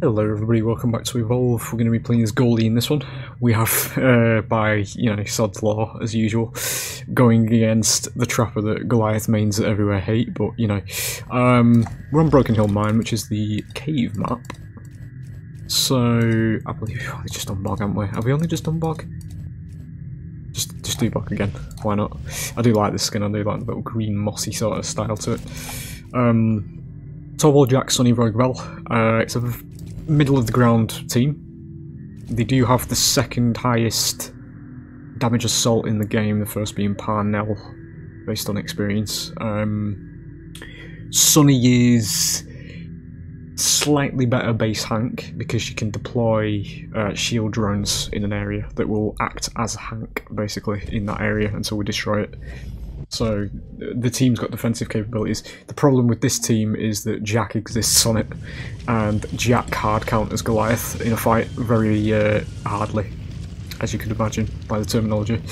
Hello everybody, welcome back to Evolve. We're going to be playing as Goldie in this one. We have, uh, by, you know, Sod's Law, as usual, going against the Trapper that Goliath mains that everywhere hate, but, you know. Um, we're on Broken Hill Mine, which is the cave map. So, I believe we've just done Bog, haven't we? Have we only just done Bog? Just, just do Bog again, why not? I do like this skin, I do like the little green mossy sort of style to it. Um, Torvald Jack Sunny Rogue Val. Uh, it's a middle of the ground team. They do have the second highest damage assault in the game, the first being Parnell, based on experience. Um, Sunny is slightly better base Hank because she can deploy uh, shield drones in an area that will act as Hank basically in that area until we destroy it. So the team's got defensive capabilities. The problem with this team is that Jack exists on it, and Jack hard counters Goliath in a fight very uh, hardly, as you can imagine by the terminology.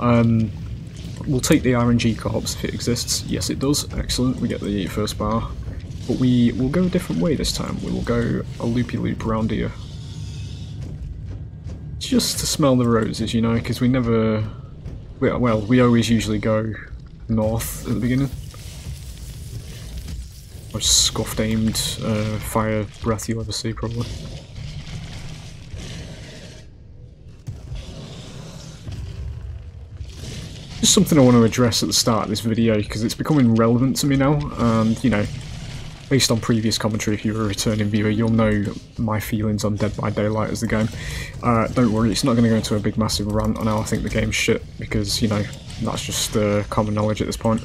Um, we'll take the RNG corpse if it exists. Yes, it does. Excellent. We get the first bar. But we will go a different way this time. We will go a loopy loop around here. Just to smell the roses, you know, because we never well, we always usually go north at the beginning. Or scuffed aimed uh, fire breath you'll ever see, probably. Just something I want to address at the start of this video because it's becoming relevant to me now, and you know, based on previous commentary, if you're a returning viewer, you'll know my feelings on Dead by Daylight as the game. Uh, don't worry, it's not going to go into a big massive rant on how I think the game's shit, because, you know, that's just uh, common knowledge at this point.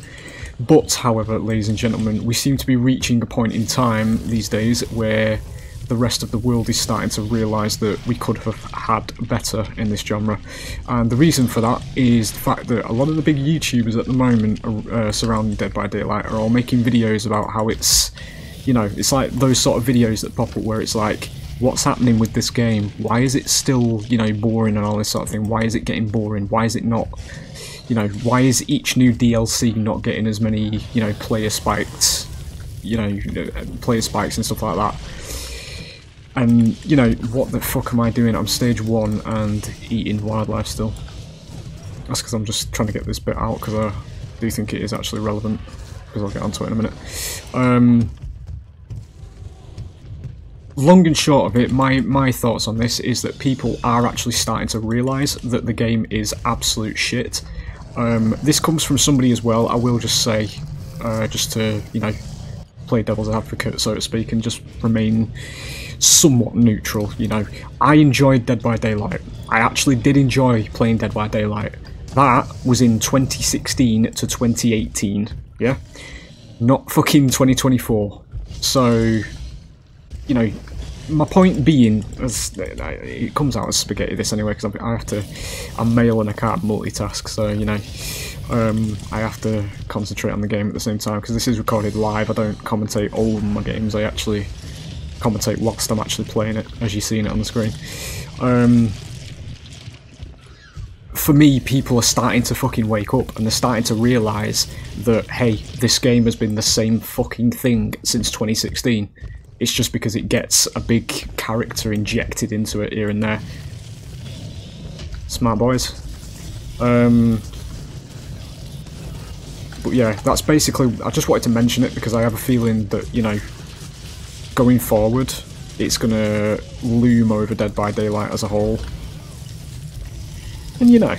But, however, ladies and gentlemen, we seem to be reaching a point in time these days where the rest of the world is starting to realise that we could have had better in this genre. And the reason for that is the fact that a lot of the big YouTubers at the moment uh, surrounding Dead by Daylight are all making videos about how it's, you know, it's like those sort of videos that pop up where it's like, what's happening with this game? Why is it still, you know, boring and all this sort of thing? Why is it getting boring? Why is it not, you know, why is each new DLC not getting as many, you know, player spikes, you know, player spikes and stuff like that? And, you know, what the fuck am I doing? I'm stage one and eating wildlife still. That's because I'm just trying to get this bit out because I do think it is actually relevant. Because I'll get onto it in a minute. Um, long and short of it, my, my thoughts on this is that people are actually starting to realise that the game is absolute shit. Um, this comes from somebody as well, I will just say, uh, just to, you know, play devil's advocate, so to speak, and just remain somewhat neutral, you know. I enjoyed Dead by Daylight. I actually did enjoy playing Dead by Daylight. That was in 2016 to 2018, yeah? Not fucking 2024. So, you know, my point being, as it comes out as spaghetti this anyway, because I have to, I'm male and I can't multitask, so, you know, um, I have to concentrate on the game at the same time, because this is recorded live, I don't commentate all of my games, I actually commentate whilst I'm actually playing it, as you're seeing it on the screen. Um, for me, people are starting to fucking wake up and they're starting to realise that, hey, this game has been the same fucking thing since 2016. It's just because it gets a big character injected into it here and there. Smart boys. Um, but yeah, that's basically, I just wanted to mention it because I have a feeling that, you know, going forward, it's going to loom over Dead by Daylight as a whole. And you know,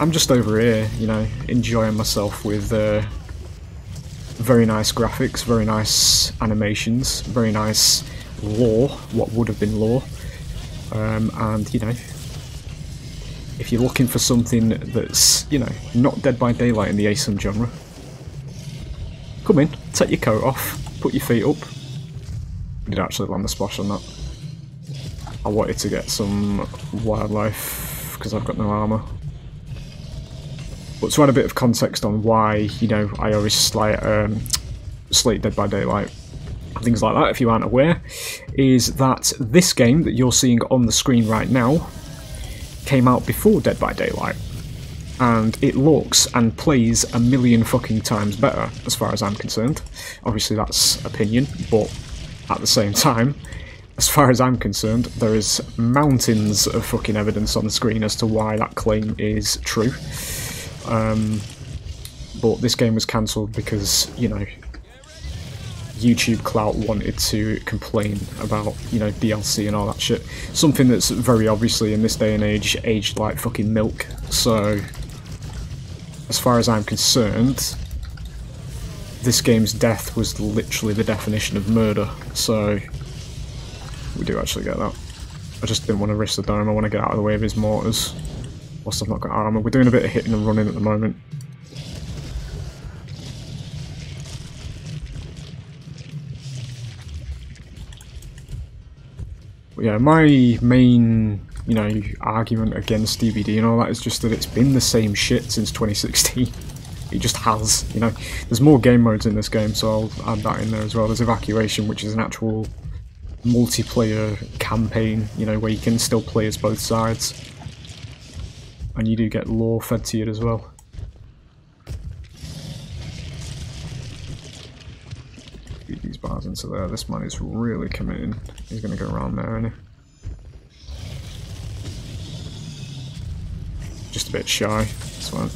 I'm just over here, you know, enjoying myself with uh, very nice graphics, very nice animations, very nice lore, what would have been lore. Um, and, you know, if you're looking for something that's, you know, not Dead by Daylight in the ASOM genre, come in, take your coat off, put your feet up, did actually land the splash on that. I wanted to get some wildlife because I've got no armour. But to add a bit of context on why, you know, I always slate, um, slate Dead by Daylight, things like that if you aren't aware, is that this game that you're seeing on the screen right now came out before Dead by Daylight. And it looks and plays a million fucking times better, as far as I'm concerned. Obviously that's opinion, but at the same time, as far as I'm concerned, there is mountains of fucking evidence on the screen as to why that claim is true. Um, but this game was cancelled because, you know, YouTube Clout wanted to complain about, you know, DLC and all that shit. Something that's very obviously in this day and age aged like fucking milk. So, as far as I'm concerned, this game's death was literally the definition of murder. So, we do actually get that. I just didn't want to risk the dome, I want to get out of the way of his mortars. Whilst I've not got armour. We're doing a bit of hitting and running at the moment. But yeah, my main, you know, argument against DBD and all that is just that it's been the same shit since 2016. It just has, you know. There's more game modes in this game, so I'll add that in there as well. There's Evacuation, which is an actual multiplayer campaign, you know, where you can still play as both sides. And you do get lore fed to you as well. Feed these bars into there. This man is really committing. He's going to go around there, isn't he? Just a bit shy. That's fine.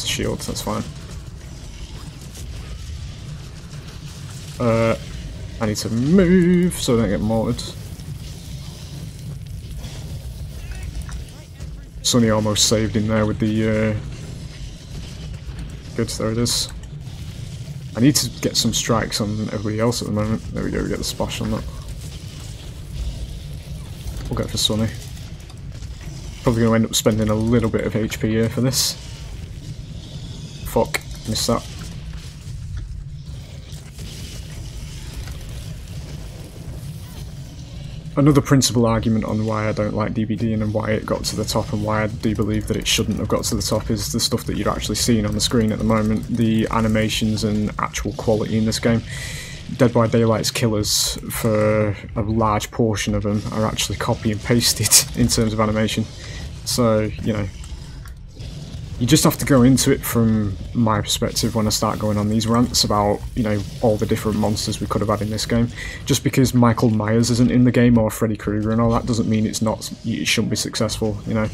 That's a shield. That's fine. Uh, I need to move so I don't get mortared. Sunny almost saved in there with the... Uh... Good, there it is. I need to get some strikes on everybody else at the moment. There we go, we get the splash on that. We'll go for Sunny. Probably going to end up spending a little bit of HP here for this. Fuck, missed that. another principal argument on why I don't like DBD and why it got to the top and why I do believe that it shouldn't have got to the top is the stuff that you're actually seeing on the screen at the moment, the animations and actual quality in this game. Dead by Daylight's killers, for a large portion of them, are actually copy and pasted in terms of animation. So, you know, you just have to go into it from my perspective when I start going on these rants about, you know, all the different monsters we could have had in this game. Just because Michael Myers isn't in the game or Freddy Krueger and all that doesn't mean it's not, it shouldn't be successful, you know.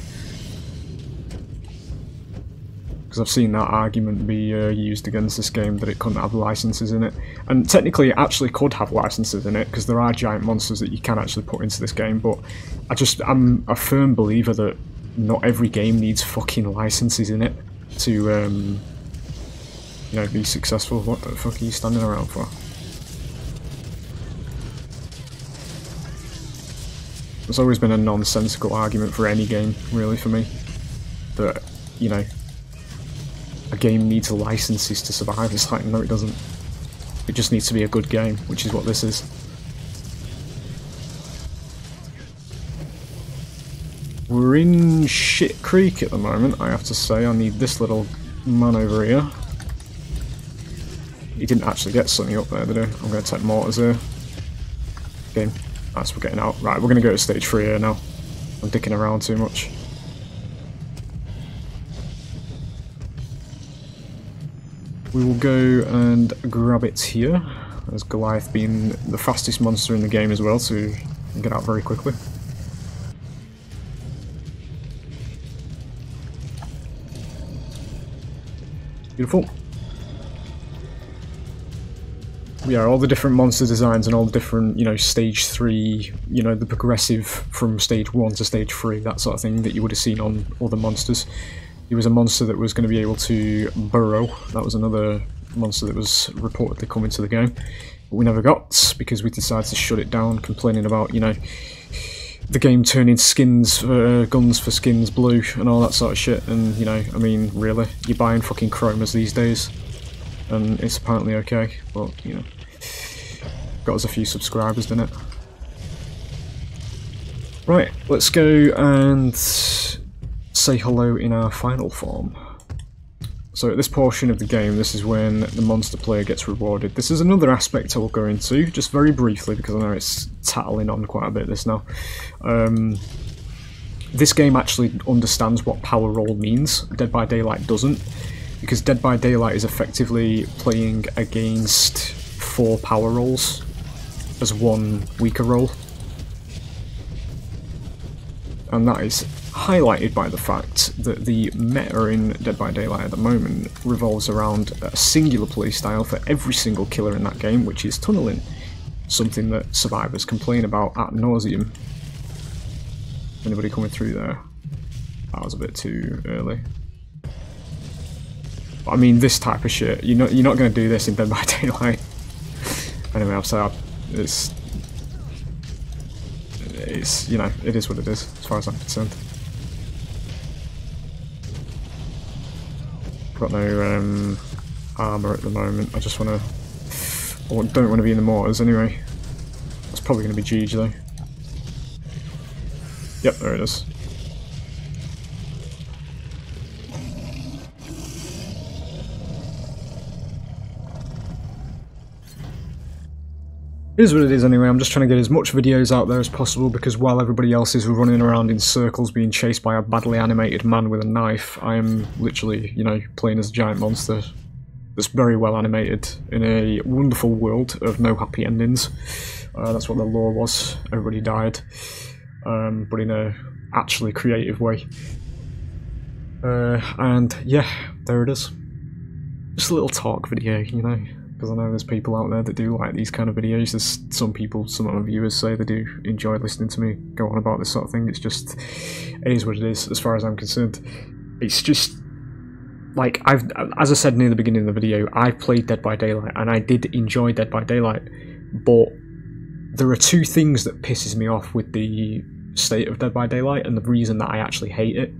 Because I've seen that argument be uh, used against this game that it couldn't have licenses in it. And technically it actually could have licenses in it because there are giant monsters that you can actually put into this game, but I just, I'm a firm believer that not every game needs fucking licenses in it to, um, you know, be successful. What the fuck are you standing around for? There's always been a nonsensical argument for any game, really, for me. That, you know, a game needs licenses to survive. It's like, no, it doesn't. It just needs to be a good game, which is what this is. We're in shit creek at the moment, I have to say. I need this little man over here. He didn't actually get something up there, did he? I'm going to take mortars here. Okay, nice, we're getting out. Right, we're going to go to stage 3 here now. I'm dicking around too much. We will go and grab it here, as Goliath being the fastest monster in the game as well, so get out very quickly. Beautiful. Yeah, all the different monster designs and all the different, you know, stage three, you know, the progressive from stage one to stage three, that sort of thing that you would have seen on other monsters. It was a monster that was going to be able to burrow. That was another monster that was reportedly coming to the game. But we never got because we decided to shut it down, complaining about, you know, the game turning skins, uh, guns for skins blue and all that sort of shit. And you know, I mean, really, you're buying fucking chromas these days, and it's apparently okay. But you know, got us a few subscribers, didn't it? Right, let's go and say hello in our final form. So at this portion of the game, this is when the monster player gets rewarded. This is another aspect I will go into, just very briefly, because I know it's tattling on quite a bit this now. Um, this game actually understands what power role means, Dead by Daylight doesn't, because Dead by Daylight is effectively playing against four power roles as one weaker role. And that is highlighted by the fact that the meta in Dead by Daylight at the moment revolves around a singular playstyle for every single killer in that game, which is tunneling, something that survivors complain about at nauseum. Anybody coming through there? That was a bit too early. But, I mean, this type of shit, you're not, you're not going to do this in Dead by Daylight. anyway, I'm sorry, it's, it's, you know, it is what it is, as far as I'm concerned. Got no um, armour at the moment. I just want to... or don't want to be in the mortars anyway. That's probably going to be Jeej though. Yep, there it is. It is what it is anyway, I'm just trying to get as much videos out there as possible because while everybody else is running around in circles being chased by a badly animated man with a knife, I am literally, you know, playing as a giant monster that's very well animated in a wonderful world of no happy endings. Uh, that's what the law was, everybody died, um, but in a actually creative way. Uh, and yeah, there it is. Just a little talk video, you know because I know there's people out there that do like these kind of videos. There's some people, some of my viewers say they do enjoy listening to me go on about this sort of thing. It's just, it is what it is as far as I'm concerned. It's just, like, I've, as I said near the beginning of the video, I've played Dead by Daylight and I did enjoy Dead by Daylight, but there are two things that pisses me off with the state of Dead by Daylight and the reason that I actually hate it.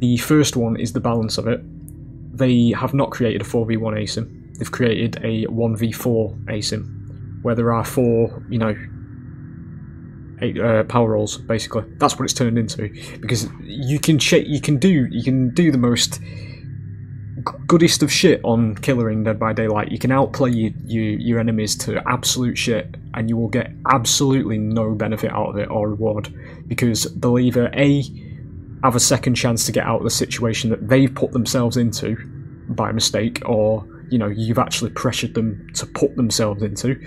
The first one is the balance of it. They have not created a 4v1 ASIM they've created a 1v4 ASIM where there are four, you know, eight, uh, power roles basically. That's what it's turned into because you can you can do you can do the most goodest of shit on Killer in Dead by Daylight. You can outplay your, your, your enemies to absolute shit, and you will get absolutely no benefit out of it or reward because they'll either a have a second chance to get out of the situation that they've put themselves into by mistake, or you know you've actually pressured them to put themselves into.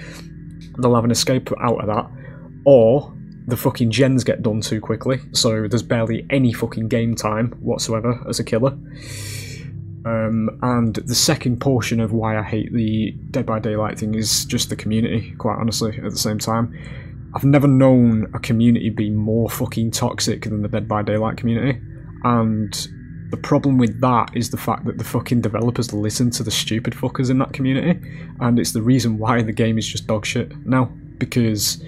They'll have an escape out of that, or the fucking gens get done too quickly, so there's barely any fucking game time whatsoever as a killer. Um, and the second portion of why I hate the Dead by Daylight thing is just the community, quite honestly, at the same time. I've never known a community be more fucking toxic than the Dead by Daylight community, and the problem with that is the fact that the fucking developers listen to the stupid fuckers in that community, and it's the reason why the game is just dogshit now, because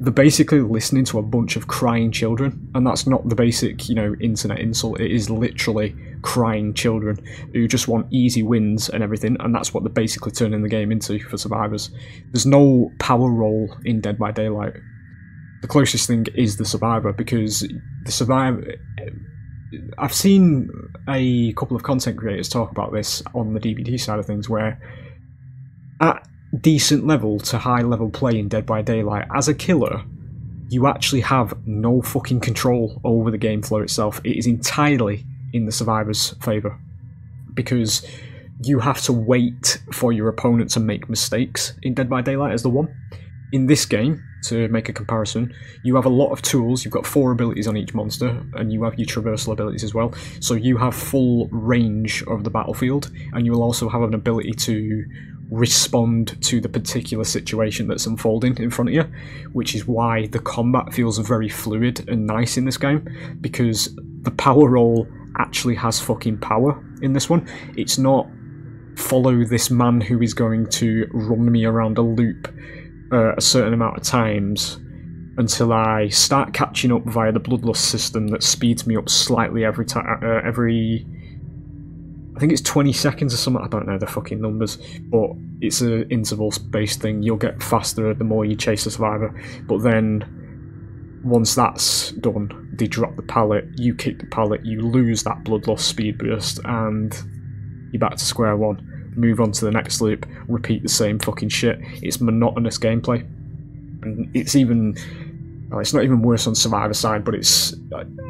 they're basically listening to a bunch of crying children, and that's not the basic, you know, internet insult. It is literally crying children who just want easy wins and everything, and that's what they're basically turning the game into for survivors. There's no power role in Dead by Daylight. The closest thing is the survivor because the survivor I've seen a couple of content creators talk about this on the DBD side of things, where at decent level to high level play in Dead by Daylight, as a killer, you actually have no fucking control over the game flow itself. It is entirely in the survivor's favour. Because you have to wait for your opponent to make mistakes in Dead by Daylight as the one. In this game, to make a comparison, you have a lot of tools. You've got four abilities on each monster, and you have your traversal abilities as well. So you have full range of the battlefield, and you will also have an ability to respond to the particular situation that's unfolding in front of you, which is why the combat feels very fluid and nice in this game, because the power role actually has fucking power in this one. It's not follow this man who is going to run me around a loop uh, a certain amount of times until I start catching up via the bloodlust system that speeds me up slightly every time. Uh, every, I think it's 20 seconds or something. I don't know the fucking numbers, but it's an interval-based thing. You'll get faster the more you chase the survivor. But then, once that's done, they drop the pallet. You kick the pallet. You lose that bloodlust speed boost, and you're back to square one move on to the next loop, repeat the same fucking shit. It's monotonous gameplay. And it's even well, it's not even worse on Survivor side, but it's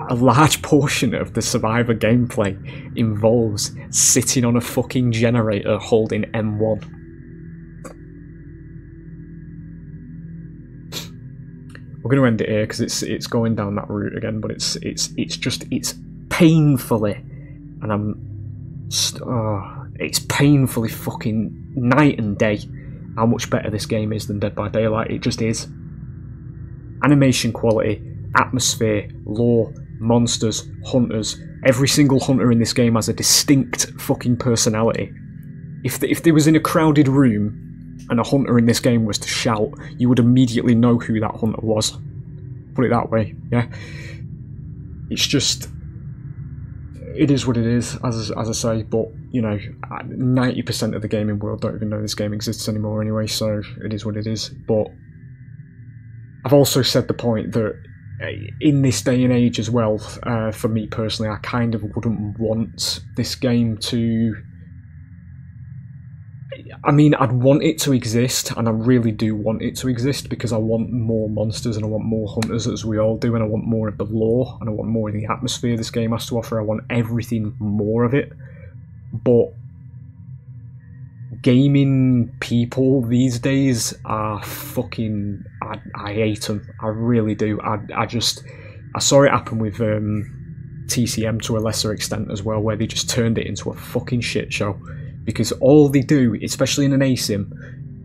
a large portion of the Survivor gameplay involves sitting on a fucking generator holding M1. We're going to end it here because it's it's going down that route again, but it's it's it's just it's painfully, and I'm. St- oh it's painfully fucking night and day how much better this game is than Dead by Daylight. It just is. Animation quality, atmosphere, lore, monsters, hunters. Every single hunter in this game has a distinct fucking personality. If the, if there was in a crowded room and a hunter in this game was to shout, you would immediately know who that hunter was. Put it that way, yeah. It's just it is what it is, as as I say. But you know, ninety percent of the gaming world don't even know this game exists anymore anyway. So it is what it is. But I've also said the point that eh, in this day and age as well, uh, for me personally, I kind of wouldn't want this game to I mean, I'd want it to exist, and I really do want it to exist because I want more monsters and I want more hunters, as we all do, and I want more of the lore and I want more of the atmosphere this game has to offer. I want everything more of it. But gaming people these days are fucking. I, I hate them. I really do. I, I just. I saw it happen with um, TCM to a lesser extent as well, where they just turned it into a fucking shit show because all they do, especially in an ASIM,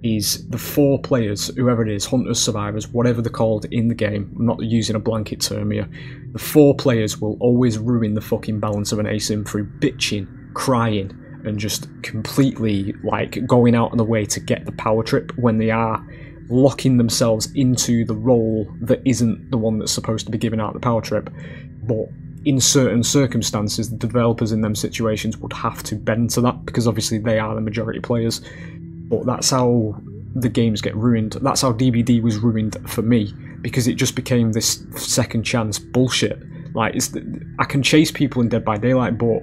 is the four players, whoever it is, hunters, survivors, whatever they're called in the game, I'm not using a blanket term here, the four players will always ruin the fucking balance of an ASIM through bitching, crying, and just completely like going out of the way to get the power trip when they are locking themselves into the role that isn't the one that's supposed to be giving out the power trip. But in certain circumstances, the developers in them situations would have to bend to that because obviously they are the majority players. But that's how the games get ruined. That's how DBD was ruined for me because it just became this second chance bullshit. Like, the, I can chase people in Dead by Daylight, but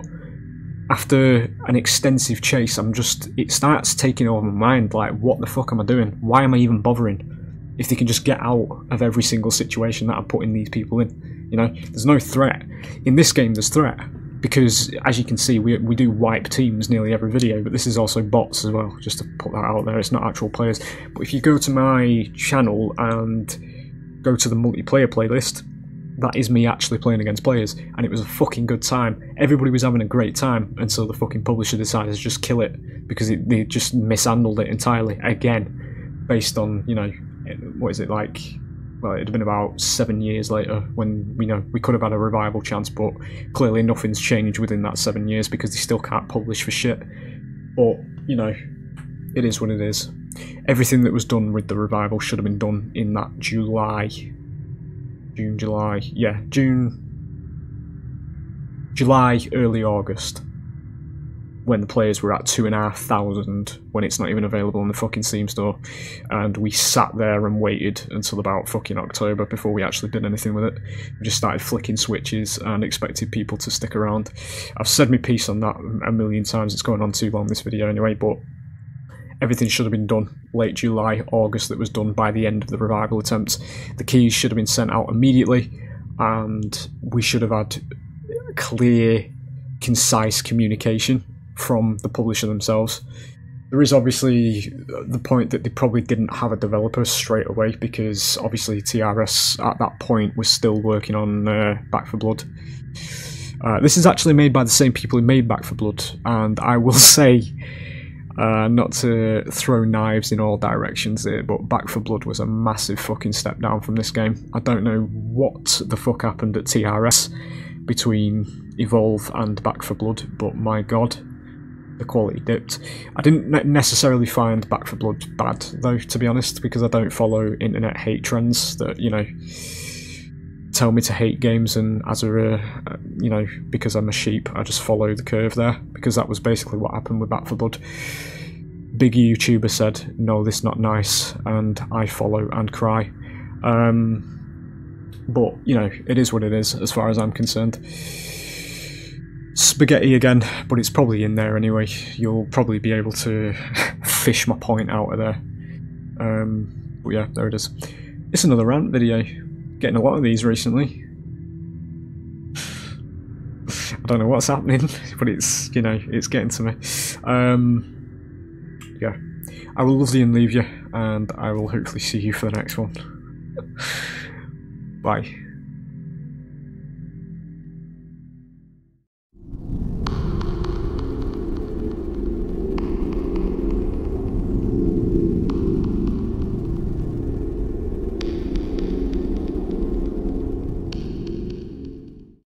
after an extensive chase, I'm just it starts taking over my mind. Like, what the fuck am I doing? Why am I even bothering? If they can just get out of every single situation that I'm putting these people in. You know, there's no threat. In this game, there's threat because, as you can see, we, we do wipe teams nearly every video, but this is also bots as well, just to put that out there. It's not actual players. But if you go to my channel and go to the multiplayer playlist, that is me actually playing against players, and it was a fucking good time. Everybody was having a great time until the fucking publisher decided to just kill it because it, they just mishandled it entirely again, based on you know what is it like well, it'd have been about seven years later when you know we could have had a revival chance, but clearly nothing's changed within that seven years because they still can't publish for shit. But you know, it is what it is. Everything that was done with the revival should have been done in that July, June, July, yeah, June, July, early August when the players were at two and a half thousand when it's not even available on the fucking Steam store, and we sat there and waited until about fucking October before we actually did anything with it. We just started flicking switches and expected people to stick around. I've said my piece on that a million times. It's going on too long this video anyway, but everything should have been done late July, August. That was done by the end of the revival attempt. The keys should have been sent out immediately, and we should have had clear, concise communication from the publisher themselves. There is obviously the point that they probably didn't have a developer straight away because obviously TRS at that point was still working on uh, Back 4 Blood. Uh, this is actually made by the same people who made Back 4 Blood, and I will say, uh, not to throw knives in all directions here, but Back 4 Blood was a massive fucking step down from this game. I don't know what the fuck happened at TRS between Evolve and Back 4 Blood, but my god, the quality dipped. I didn't necessarily find Back 4 Blood bad though, to be honest, because I don't follow internet hate trends that you know tell me to hate games, and as a uh, you know because I'm a sheep, I just follow the curve there because that was basically what happened with Back 4 Blood. Big YouTuber said, "No, this not nice," and I follow and cry. Um, but you know, it is what it is, as far as I'm concerned spaghetti again, but it's probably in there anyway. You'll probably be able to fish my point out of there. Um, but yeah, there it is. It's another rant video. Getting a lot of these recently. I don't know what's happening, but it's, you know, it's getting to me. Um, yeah. I will love you and leave you, and I will hopefully see you for the next one. Bye.